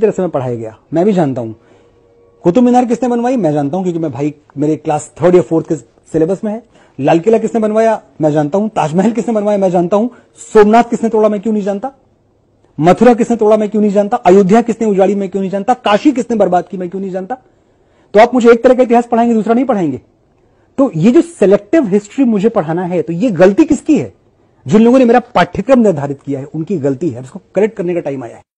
तरह से मैं पढ़ाया गया। मैं भी जानता हूँ। कुतुब मीनार किसने बनवाई? मैं जानता हूँ, क्योंकि मैं भाई, मेरे क्लास थर्ड या फोर्थ के सिलेबस में है। लाल किला किसने बनवाया? मैं जानता हूँ। ताजमहल किसने बनवाया? मैं जानता हूँ। सोमनाथ किसने तोड़ा? मैं क्यों नहीं जानता? मथुरा किसने तोड़ा? मैं क्यों नहीं जानता? अयोध्या किसने उजाड़ी? मैं क्यों नहीं जानता? काशी किसने बर्बाद की? मैं क्यों नहीं जानता? तो आप मुझे एक तरह का इतिहास पढ़ाएँगे, दूसरा नहीं पढ़ाएँगे? तो ये जो सिलेक्टिव हिस्ट्री मुझे पढ़ाना है तो ये गलती किसकी है? जिन लोगों ने मेरा पाठ्यक्रम निर्धारित किया है, उनकी गलती है। उसको करेक्ट करने का टाइम आया है।